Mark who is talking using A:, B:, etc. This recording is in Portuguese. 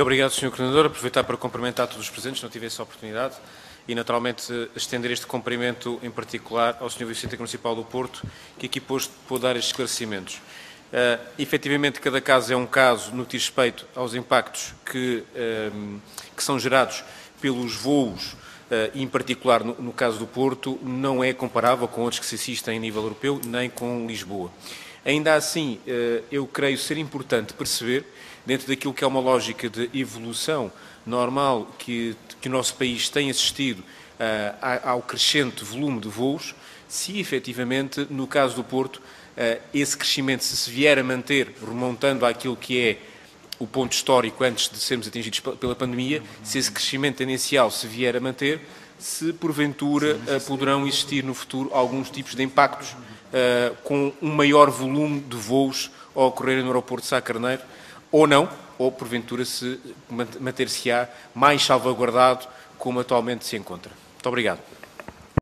A: Muito obrigado, Sr. Coordenador. Aproveitar para cumprimentar todos os presentes, não tive essa oportunidade, e naturalmente estender este cumprimento em particular ao Sr. Vicente Municipal do Porto, que aqui pôs, pôde dar estes esclarecimentos. Uh, efetivamente, cada caso é um caso no que diz respeito aos impactos que, uh, que são gerados pelos voos, uh, em particular no, no, caso do Porto, não é comparável com outros que se assistem a nível europeu, nem com Lisboa. Ainda assim, uh, eu creio ser importante perceber dentro daquilo que é uma lógica de evolução normal que, que o nosso país tem assistido uh, ao crescente volume de voos, se efetivamente, no caso do Porto, uh, esse crescimento, se se vier a manter, remontando àquilo que é o ponto histórico antes de sermos atingidos pela pandemia, se esse crescimento tendencial se vier a manter, se porventura poderão existir no futuro alguns tipos de impactos com um maior volume de voos a ocorrer no aeroporto de Sá Carneiro, ou não, ou porventura se manter-se-á mais salvaguardado como atualmente se encontra. Muito obrigado.